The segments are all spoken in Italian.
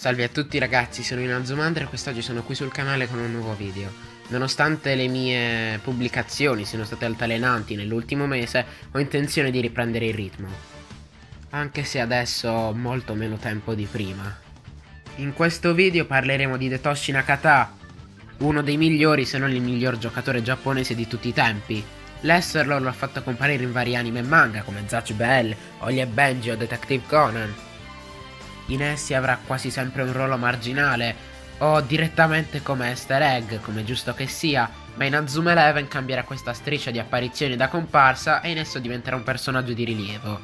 Salve a tutti ragazzi, sono Inazumandra e quest'oggi sono qui sul canale con un nuovo video. Nonostante le mie pubblicazioni siano state altalenanti nell'ultimo mese, ho intenzione di riprendere il ritmo. Anche se adesso ho molto meno tempo di prima. In questo video parleremo di Detoshi Nakata, uno dei migliori se non il miglior giocatore giapponese di tutti i tempi. L'esserlo lo ha fatto comparire in vari anime e manga come Zatch Bell, Oli e Benji o Detective Conan in essi avrà quasi sempre un ruolo marginale o direttamente come easter egg, come giusto che sia, ma in Azuma Eleven cambierà questa striscia di apparizioni da comparsa e in esso diventerà un personaggio di rilievo.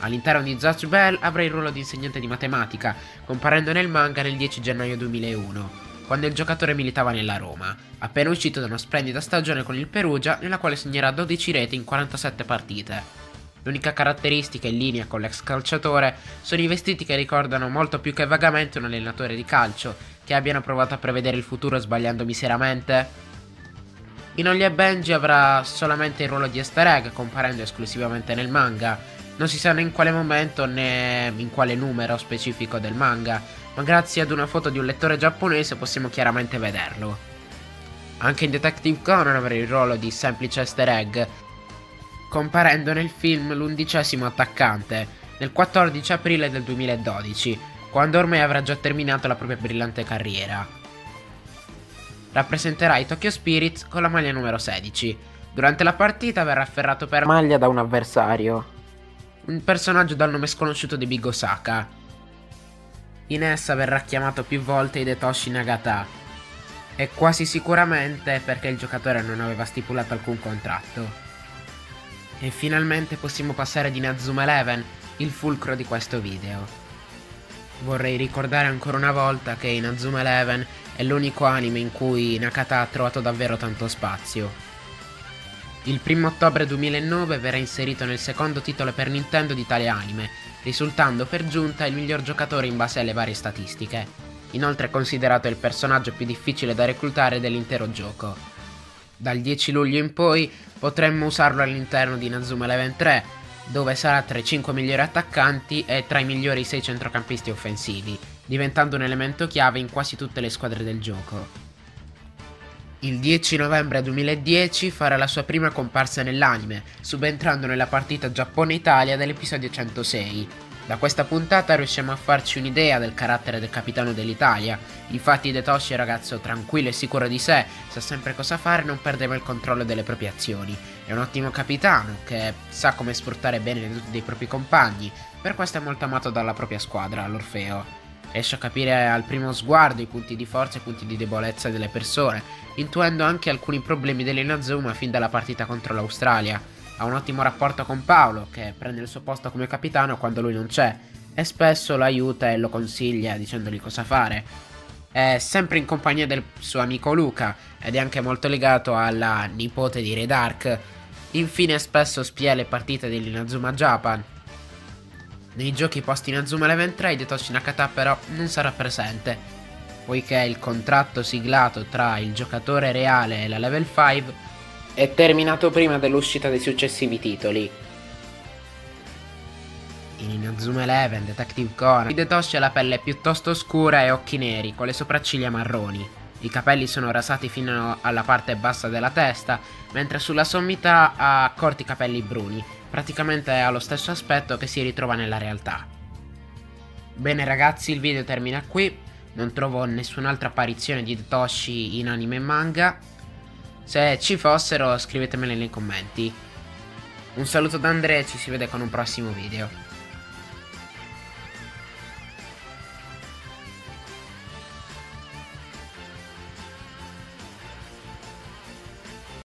All'interno di Zatch Bell avrà il ruolo di insegnante di matematica, comparendo nel manga nel 10 gennaio 2001, quando il giocatore militava nella Roma, appena uscito da una splendida stagione con il Perugia nella quale segnerà 12 reti in 47 partite. L'unica caratteristica in linea con l'ex calciatore sono i vestiti che ricordano molto più che vagamente un allenatore di calcio, che abbiano provato a prevedere il futuro sbagliando miseramente. Inogli e Benji avrà solamente il ruolo di easter egg, comparendo esclusivamente nel manga. Non si sa né in quale momento né in quale numero specifico del manga, ma grazie ad una foto di un lettore giapponese possiamo chiaramente vederlo. Anche in Detective Conan avrà il ruolo di semplice easter egg, comparendo nel film l'undicesimo attaccante, nel 14 aprile del 2012, quando ormai avrà già terminato la propria brillante carriera. Rappresenterà i Tokyo Spirits con la maglia numero 16. Durante la partita verrà afferrato per maglia da un avversario, un personaggio dal nome sconosciuto di Big Osaka. In essa verrà chiamato più volte Hidetoshi Nagata, e quasi sicuramente perché il giocatore non aveva stipulato alcun contratto. E finalmente possiamo passare ad Inazuma Eleven, il fulcro di questo video. Vorrei ricordare ancora una volta che Inazuma Eleven è l'unico anime in cui Nakata ha trovato davvero tanto spazio. Il 1 ottobre 2009 verrà inserito nel secondo titolo per Nintendo di tale anime, risultando per giunta il miglior giocatore in base alle varie statistiche. Inoltre è considerato il personaggio più difficile da reclutare dell'intero gioco. Dal 10 luglio in poi potremmo usarlo all'interno di Nazuma Eleven 3, dove sarà tra i 5 migliori attaccanti e tra i migliori 6 centrocampisti offensivi, diventando un elemento chiave in quasi tutte le squadre del gioco. Il 10 novembre 2010 farà la sua prima comparsa nell'anime, subentrando nella partita Giappone-Italia dell'episodio 106, da questa puntata riusciamo a farci un'idea del carattere del capitano dell'Italia. Infatti Detoshi è un ragazzo tranquillo e sicuro di sé, sa sempre cosa fare e non perde mai il controllo delle proprie azioni. È un ottimo capitano che sa come sfruttare bene le dei propri compagni, per questo è molto amato dalla propria squadra, l'Orfeo. Riesce a capire al primo sguardo i punti di forza e i punti di debolezza delle persone, intuendo anche alcuni problemi dell'Inazuma fin dalla partita contro l'Australia ha un ottimo rapporto con Paolo, che prende il suo posto come capitano quando lui non c'è, e spesso lo aiuta e lo consiglia dicendogli cosa fare. È sempre in compagnia del suo amico Luca, ed è anche molto legato alla nipote di Re Dark. Infine spesso spia le partite dell'Inazuma Japan. Nei giochi posti in Azuma Eleven 3 Detoshi Nakata però non sarà presente, poiché il contratto siglato tra il giocatore reale e la Level 5 è terminato prima dell'uscita dei successivi titoli. In Inazuma Eleven, Detective Conan, Hidetoshi ha la pelle piuttosto scura e occhi neri, con le sopracciglia marroni. I capelli sono rasati fino alla parte bassa della testa, mentre sulla sommità ha corti capelli bruni, praticamente ha lo stesso aspetto che si ritrova nella realtà. Bene ragazzi, il video termina qui, non trovo nessun'altra apparizione di Hidetoshi in anime e manga, se ci fossero scrivetemele nei commenti. Un saluto da Andrea e ci si vede con un prossimo video.